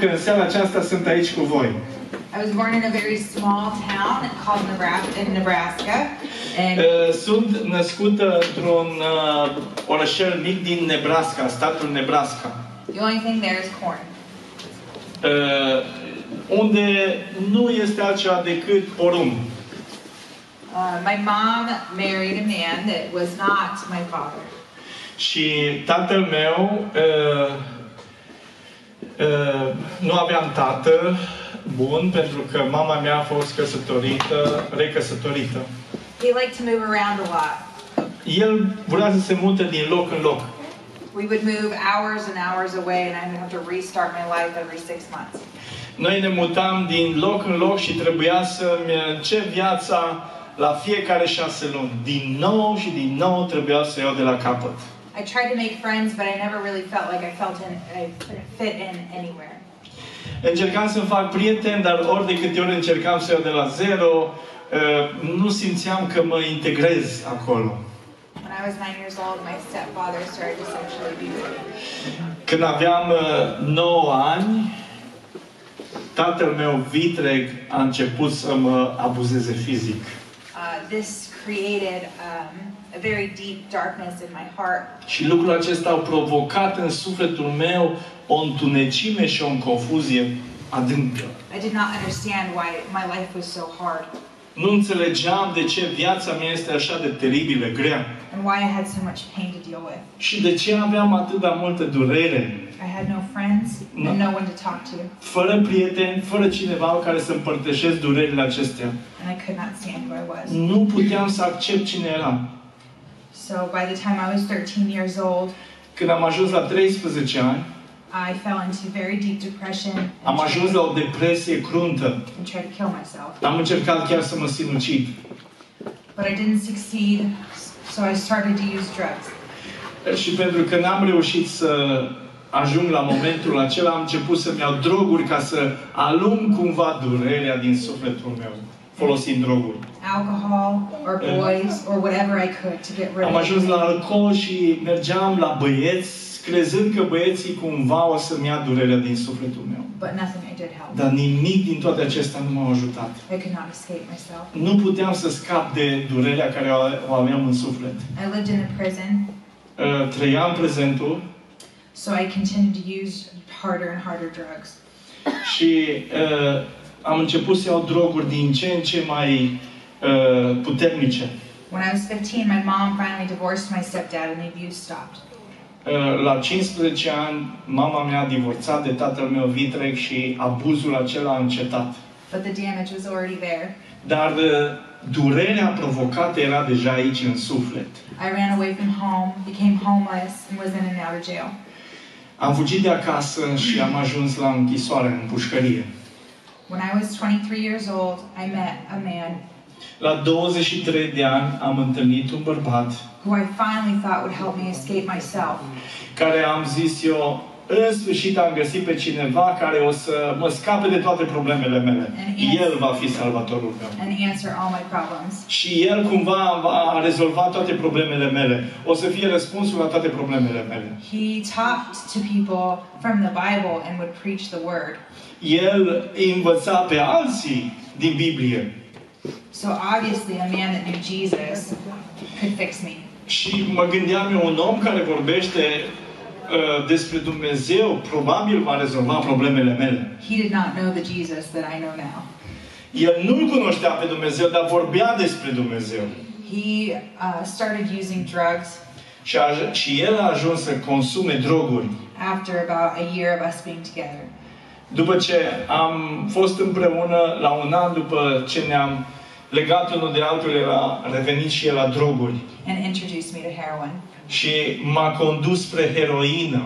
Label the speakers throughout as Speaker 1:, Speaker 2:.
Speaker 1: că în seara aceasta sunt aici cu voi.
Speaker 2: I was born in a very small town called Nebraska, in Nebraska, and
Speaker 1: Uh, Sunt născut uh, într-un uh, orășel mic din Nebraska, statul Nebraska,
Speaker 2: the only thing there is corn.
Speaker 1: uh, unde nu este altceva decât porumb.
Speaker 2: Uh, my mom married a man that was not my father.
Speaker 1: Și tatăl meu uh, uh, nu aveam tată bun pentru că mama mea a fost căsătorită, recăsătorită.
Speaker 2: He liked to move around a lot.
Speaker 1: El vrea să se mute din loc în loc.
Speaker 2: We would move hours and hours away, and I would have to restart my life every six months.
Speaker 1: Noi ne mutam din loc în loc și trebuia să-mi încep viața la fiecare șase luni. Din nou și din nou trebuia să iau de la capăt.
Speaker 2: I tried to make friends, but I never really felt like I felt in, I fit in anywhere.
Speaker 1: Încercam să-mi fac prieteni, dar ori de câte ori încercam să iau de la zero, uh, nu simțeam că mă integrez acolo.
Speaker 2: When I was nine years old, my stepfather started to sexually abuse me.
Speaker 1: Când aveam uh, 9 ani, tatăl meu vitreg a început să mă abuzeze fizic.
Speaker 2: Uh, this created um, a very deep darkness in my heart.
Speaker 1: Și lucrul acesta a provocat în sufletul meu o întunecime și o confuzie adâncă.
Speaker 2: I did not understand why my life was so hard
Speaker 1: Nu înțelegeam de ce viața mea este așa de teribilă, grea.
Speaker 2: and why I had so much pain to deal with.
Speaker 1: Și de ce aveam atât de multă durere.
Speaker 2: I had no friends
Speaker 1: No.
Speaker 2: and no one to talk to,
Speaker 1: Fără prieteni, fără cineva cu care să împărtășesc durerile acestea.
Speaker 2: and I could not stand who I was.
Speaker 1: Nu puteam să accept cine eram.
Speaker 2: So by the time I was 13 years old,
Speaker 1: Când am ajuns la 13 ani,
Speaker 2: I fell into very deep depression
Speaker 1: am
Speaker 2: and,
Speaker 1: ajuns la o depresie cruntă.
Speaker 2: and tried to kill myself.
Speaker 1: Am încercat chiar să mă sinucid.
Speaker 2: But I didn't succeed, so I started to use drugs.
Speaker 1: Și pentru că n-am reușit să ajung la momentul acela, am început să-mi iau droguri ca să alung cumva durerea din sufletul meu, folosind droguri.
Speaker 2: Alcohol or
Speaker 1: Uh,
Speaker 2: boys or whatever I could to get rid
Speaker 1: Am
Speaker 2: of
Speaker 1: ajuns
Speaker 2: it.
Speaker 1: la alcool și mergeam la băieți, crezând că băieții cumva o să-mi ia durerea din sufletul meu.
Speaker 2: But nothing I did help.
Speaker 1: Dar nimic din toate acestea nu m-a ajutat.
Speaker 2: I could not escape myself.
Speaker 1: Nu puteam să scap de durerea care o- o aveam în suflet.
Speaker 2: I lived in a prison,
Speaker 1: Uh, Trăiam prezentul
Speaker 2: so I continued to use harder and harder drugs.
Speaker 1: și uh, am început să iau droguri din ce în ce mai uh, puternice.
Speaker 2: When I was 15, my mom finally divorced my stepdad and the abuse stopped.
Speaker 1: Uh, La 15 ani, mama mea a divorțat de tatăl meu vitreg și abuzul acela a încetat.
Speaker 2: But the damage was already there.
Speaker 1: Dar uh, durerea provocată era deja aici în suflet.
Speaker 2: I ran away from home, became homeless, and was in and out of jail.
Speaker 1: Am fugit de acasă și am ajuns la închisoare, în pușcărie.
Speaker 2: When I was 23 years old, I met a man
Speaker 1: La 23 de ani am întâlnit un bărbat
Speaker 2: who I finally thought would help me escape myself.
Speaker 1: care am zis eu, în sfârșit am găsit pe cineva care o să mă scape de toate problemele mele. El va fi salvatorul meu.
Speaker 2: and answer all my problems.
Speaker 1: Și El cumva va rezolva toate problemele mele. O să fie răspunsul la toate problemele mele.
Speaker 2: He talked to people from the Bible and would preach the word.
Speaker 1: El îi învăța pe alții din Biblie.
Speaker 2: So obviously, a man that knew Jesus could fix me.
Speaker 1: Și mă gândeam eu, un om care vorbește uh, despre Dumnezeu, probabil va rezolva problemele mele.
Speaker 2: He did not know the Jesus that I know now.
Speaker 1: El nu-L cunoștea pe Dumnezeu, dar vorbea despre Dumnezeu.
Speaker 2: He uh, started using drugs
Speaker 1: Și, a, și el a ajuns să consume droguri.
Speaker 2: after about a year of us being together.
Speaker 1: După ce am fost împreună, la un an după ce ne-am legat unul de altul, el a revenit și el la droguri.
Speaker 2: and introduced me to heroin.
Speaker 1: Și m-a condus spre heroină.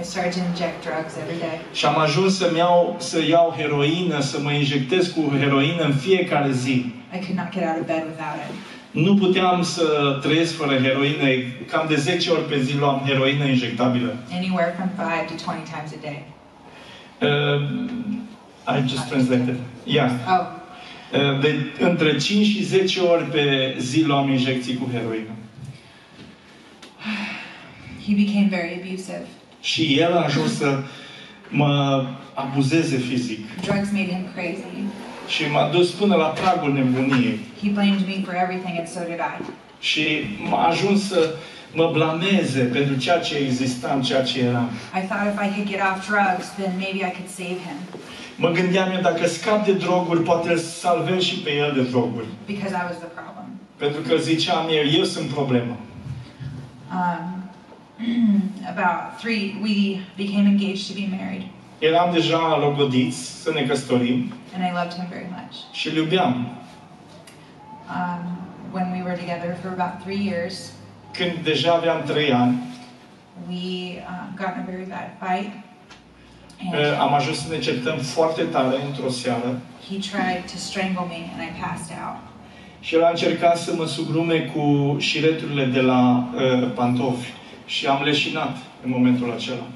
Speaker 2: I started to inject drugs every day.
Speaker 1: Și am ajuns să iau, să iau heroină, să mă injectez cu heroină în fiecare zi.
Speaker 2: I could not get out of bed without it.
Speaker 1: Nu puteam să trăiesc fără heroină. Cam de 10 ori pe zi luam heroină injectabilă.
Speaker 2: Anywhere from 5 to 20 times a day.
Speaker 1: Uh, I just translated. Yeah.
Speaker 2: Oh,
Speaker 1: Uh, de, între 5 și 10 ori pe zi luam injecții cu heroină.
Speaker 2: He became very abusive.
Speaker 1: Și el a ajuns să mă abuzeze fizic.
Speaker 2: Drugs made him crazy.
Speaker 1: Și m-a dus până la pragul nebuniei.
Speaker 2: He blamed me for everything, and so did I.
Speaker 1: Și m-a ajuns să mă blameze pentru ceea ce existam, ceea ce eram.
Speaker 2: I thought if I could get off drugs, then maybe I could save him
Speaker 1: Mă gândeam eu, dacă scap de droguri, poate îl salvez și pe el de droguri.
Speaker 2: because I was the problem.
Speaker 1: Pentru că ziceam eu, eu sunt problema.
Speaker 2: Um, about three, we became engaged to be married,
Speaker 1: Eram deja logodiți să ne căsătorim
Speaker 2: and I loved him very much.
Speaker 1: și îl iubeam.
Speaker 2: Um, when we were together for about three years,
Speaker 1: Când deja aveam trei ani,
Speaker 2: we um, got in a very bad fight,
Speaker 1: eh, am
Speaker 2: and
Speaker 1: ajuns să ne certăm foarte tare într-o seară
Speaker 2: he tried to strangle me, and I passed out.
Speaker 1: și el a încercat să mă sugrume cu șireturile de la uh, pantofi și am leșinat în momentul acela.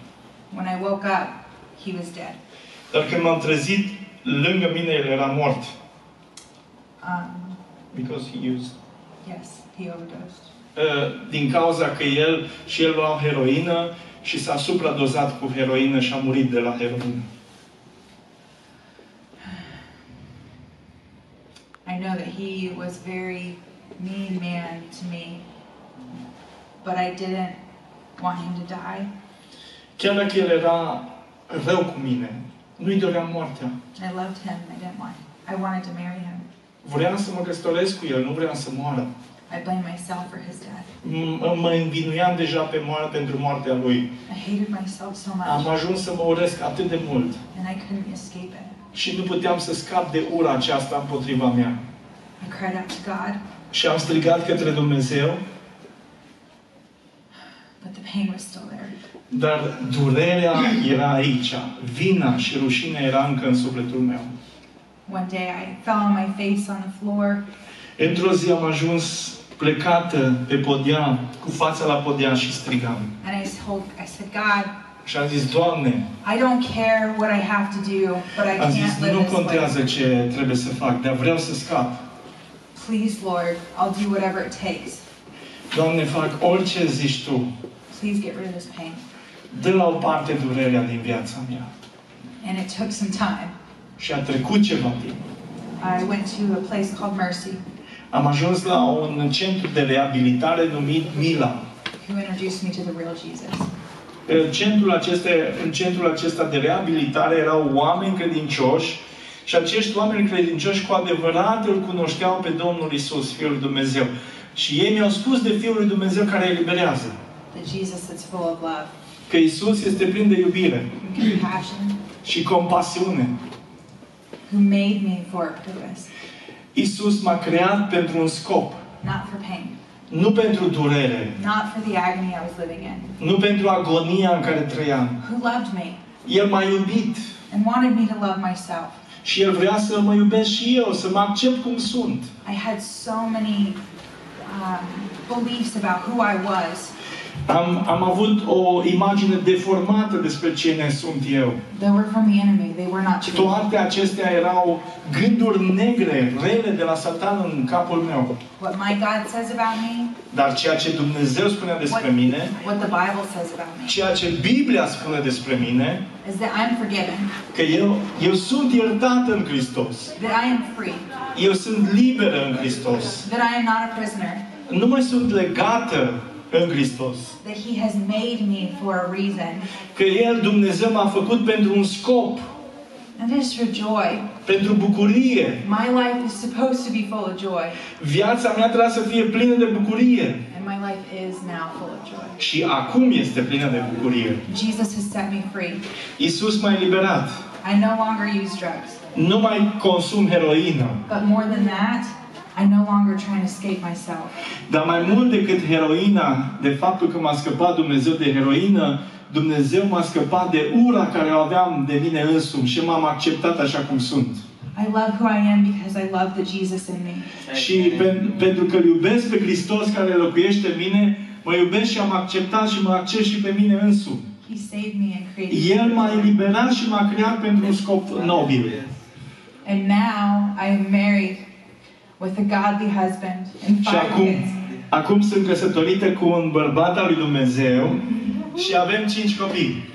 Speaker 2: When I woke up, he was dead.
Speaker 1: Dar când m-am trezit, lângă mine el era mort.
Speaker 2: Um,
Speaker 1: Because he used
Speaker 2: yes, he overdosed.
Speaker 1: Uh, din cauza că el și el luau heroină și s-a supradozat cu heroină și a murit de la heroină.
Speaker 2: I know that he was very mean man to me, but I didn't want him to die.
Speaker 1: Chiar dacă el era rău cu mine, nu-i doream moartea.
Speaker 2: I loved him. I didn't want. I wanted to marry him.
Speaker 1: Vreau să mă căsătoresc cu el, nu vreau să moară.
Speaker 2: I blamed myself for his death.
Speaker 1: M- mă învinuiam deja pe moară pentru moartea lui.
Speaker 2: I hated myself so
Speaker 1: Am
Speaker 2: much,
Speaker 1: ajuns să mă urăsc atât de mult
Speaker 2: and I couldn't escape it.
Speaker 1: și nu puteam să scap de ura aceasta împotriva mea.
Speaker 2: I cried out to God,
Speaker 1: Și am strigat către Dumnezeu,
Speaker 2: but the pain was still there.
Speaker 1: dar durerea era aici. Vina și rușinea era încă în sufletul meu.
Speaker 2: One day I fell on my face on the floor,
Speaker 1: Într-o zi am ajuns plecată pe podea, cu fața la podea și strigam.
Speaker 2: and I told, I said, God,
Speaker 1: Și am zis, Doamne,
Speaker 2: I don't care what I have to do, but I
Speaker 1: am zis,
Speaker 2: can't live
Speaker 1: nu
Speaker 2: this way.
Speaker 1: contează ce trebuie să fac, dar vreau să scap.
Speaker 2: Please, Lord, I'll do whatever it takes.
Speaker 1: Doamne, fac orice zici Tu.
Speaker 2: Please get rid of this pain.
Speaker 1: Dă la o parte durerea din viața mea.
Speaker 2: And it took some time.
Speaker 1: Și a trecut ceva timp.
Speaker 2: I went to a place called Mercy,
Speaker 1: Am ajuns la un centru de reabilitare numit Mila.
Speaker 2: who introduced me to the real Jesus.
Speaker 1: În centrul, aceste, în centrul acesta de reabilitare erau oameni credincioși și acești oameni credincioși cu adevărat îl cunoșteau pe Domnul Isus, Fiul lui Dumnezeu. Și ei mi-au spus de Fiul lui Dumnezeu care îi eliberează.
Speaker 2: The Jesus that's full of love
Speaker 1: Că Isus este plin de iubire
Speaker 2: and compassion,
Speaker 1: și compasiune.
Speaker 2: who made me for a purpose,
Speaker 1: Isus m-a creat pentru un scop.
Speaker 2: not for pain,
Speaker 1: Nu pentru durere.
Speaker 2: not for the agony I was living in.
Speaker 1: Nu pentru agonia în care trăiam.
Speaker 2: Who loved me
Speaker 1: El m-a iubit.
Speaker 2: and wanted me to love myself.
Speaker 1: Și El vrea să mă iubesc și eu, să mă accept cum sunt.
Speaker 2: I had so many um, beliefs about who I was,
Speaker 1: Am, am avut o imagine deformată despre cine sunt eu.
Speaker 2: that were from the enemy. They were not true.
Speaker 1: Toate acestea erau gânduri negre, rele de la Satan în capul meu.
Speaker 2: What my God says about me,
Speaker 1: Dar ceea ce Dumnezeu spunea despre
Speaker 2: what,
Speaker 1: mine,
Speaker 2: what the Bible says about me,
Speaker 1: ceea ce Biblia spune despre mine,
Speaker 2: is that I'm forgiven,
Speaker 1: că eu, eu sunt iertat în Hristos.
Speaker 2: that I am free,
Speaker 1: Eu sunt liberă în Hristos.
Speaker 2: that I am not a prisoner,
Speaker 1: Nu mai sunt legată în Hristos.
Speaker 2: that He has made me for a reason,
Speaker 1: Că El, Dumnezeu, m-a făcut pentru un scop,
Speaker 2: and it is for joy.
Speaker 1: pentru bucurie.
Speaker 2: My life is supposed to be full of joy,
Speaker 1: Viața mea trebuie să fie plină de bucurie.
Speaker 2: and my life is now full of joy.
Speaker 1: Și acum este plină de bucurie.
Speaker 2: Jesus has set me free.
Speaker 1: Isus m-a eliberat.
Speaker 2: I no longer use drugs,
Speaker 1: Nu mai consum heroină.
Speaker 2: but more than that, I no longer try and escape myself.
Speaker 1: Dar mai mult decât heroina, de faptul că m-a scăpat Dumnezeu de heroină, Dumnezeu m-a scăpat de ura care o aveam de mine însumi și m-am acceptat așa cum sunt.
Speaker 2: I love who I am because I love the Jesus in me.
Speaker 1: Și pen, pentru că îl iubesc pe Hristos care locuiește în mine, mă iubesc și am acceptat și mă accept și pe mine însumi.
Speaker 2: He saved me and created
Speaker 1: El
Speaker 2: me.
Speaker 1: m-a eliberat și m-a creat pentru un scop nobil.
Speaker 2: And now I am married with a godly husband and
Speaker 1: Și
Speaker 2: five
Speaker 1: acum,
Speaker 2: kids.
Speaker 1: acum sunt căsătorită cu un bărbat al lui Dumnezeu și avem cinci copii.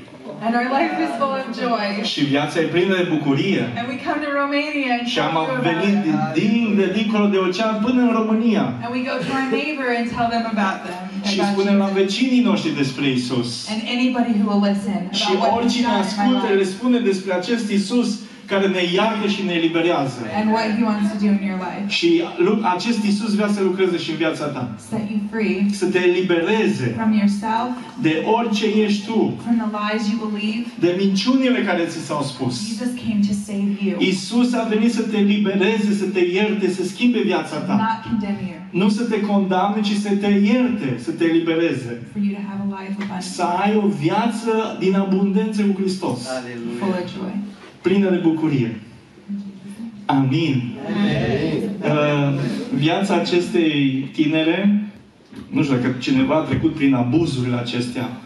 Speaker 2: And our life is full of joy.
Speaker 1: Și viața e plină de bucurie.
Speaker 2: And we come to Romania and
Speaker 1: Și
Speaker 2: tell
Speaker 1: am
Speaker 2: you about
Speaker 1: venit
Speaker 2: it.
Speaker 1: din, de dincolo de ocean până în România.
Speaker 2: And we go to our neighbor and tell them about them.
Speaker 1: Și
Speaker 2: about
Speaker 1: spunem la
Speaker 2: Jesus.
Speaker 1: vecinii noștri despre Isus.
Speaker 2: And anybody who will listen
Speaker 1: Și
Speaker 2: about what he's
Speaker 1: oricine
Speaker 2: done in my
Speaker 1: ascultă le
Speaker 2: life
Speaker 1: spune despre acest Isus care ne iartă și ne eliberează.
Speaker 2: and what he wants to do in your life.
Speaker 1: Și lu- acest Isus vrea să lucreze și în viața ta.
Speaker 2: Set you free
Speaker 1: Să te elibereze
Speaker 2: from yourself,
Speaker 1: de orice ești tu,
Speaker 2: from the lies you believe.
Speaker 1: de minciunile care ți s-au spus.
Speaker 2: Jesus came to save you,
Speaker 1: Isus a venit să te elibereze, să te ierte, să schimbe viața ta.
Speaker 2: not condemn you,
Speaker 1: Nu să te condamne, ci să te ierte, să te elibereze.
Speaker 2: for you to have a life abundant,
Speaker 1: Să ai o viață din abundență cu Hristos,
Speaker 2: full of joy.
Speaker 1: Plină de bucurie. Amin. Uh, viața acestei tinere, nu știu dacă cineva a trecut prin abuzurile acestea,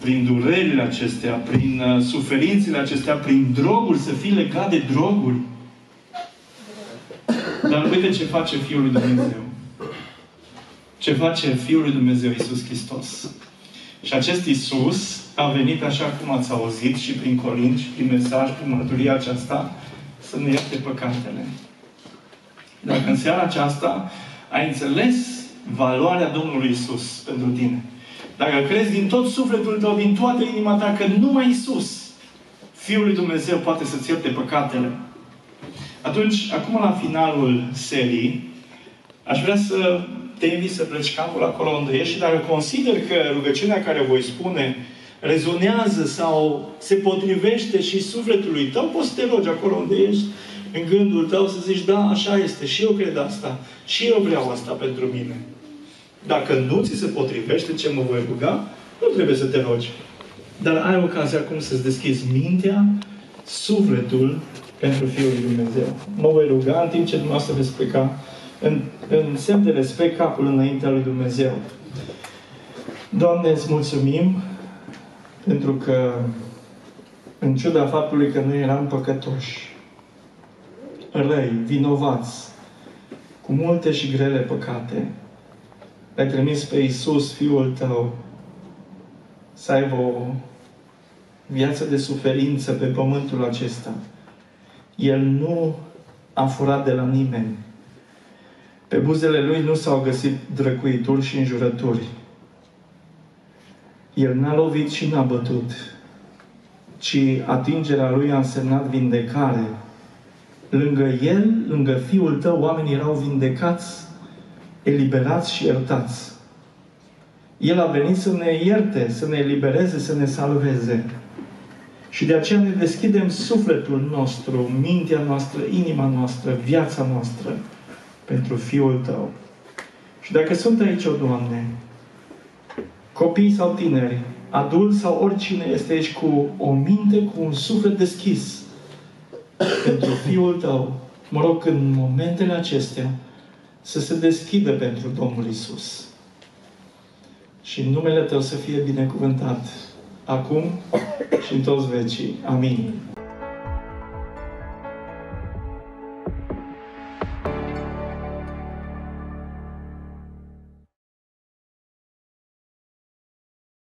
Speaker 1: prin durerile acestea, prin uh, suferințele acestea, prin droguri, să fii legat de droguri. Dar uite ce face Fiul lui Dumnezeu. Ce face Fiul lui Dumnezeu, Iisus Hristos. Și acest Iisus a venit așa cum ați auzit și prin Corint și prin mesaj, prin mărturia aceasta, să ne ierte păcatele. Dacă în seara aceasta ai înțeles valoarea Domnului Isus pentru tine, dacă crezi din tot sufletul tău, din toată inima ta, că numai Isus, Fiul lui Dumnezeu, poate să-ți ierte păcatele, atunci, acum la finalul serii, aș vrea să te invit să pleci capul acolo unde ești și dacă consider că rugăciunea care o voi spune rezonează sau se potrivește și sufletului tău, poți să te rogi acolo unde ești, în gândul tău, să zici, da, așa este, și eu cred asta, și eu vreau asta pentru mine. Dacă nu ți se potrivește ce mă voi ruga, nu trebuie să te rogi. Dar ai ocazia acum să-ți deschizi mintea, sufletul pentru Fiul lui Dumnezeu. Mă voi ruga în timp ce dumneavoastră veți pleca în, în semn de respect capul înaintea lui Dumnezeu. Doamne, îți mulțumim pentru că în ciuda faptului că noi eram păcătoși, răi, vinovați, cu multe și grele păcate, ai trimis pe Iisus, Fiul Tău, să aibă o viață de suferință pe pământul acesta. El nu a furat de la nimeni. Pe buzele lui nu s-au găsit drăcuituri și înjurături. El n-a lovit și n-a bătut, ci atingerea lui a însemnat vindecare. Lângă el, lângă fiul tău, oamenii erau vindecați, eliberați și iertați. El a venit să ne ierte, să ne elibereze, să ne salveze. Și de aceea ne deschidem sufletul nostru, mintea noastră, inima noastră, viața noastră pentru Fiul Tău. Și dacă sunt aici, o Doamne, copii sau tineri, adulți sau oricine este aici cu o minte, cu un suflet deschis pentru Fiul Tău, mă rog în momentele acestea să se deschidă pentru Domnul Isus. Și numele Tău să fie binecuvântat acum și în toți vecii. Amin.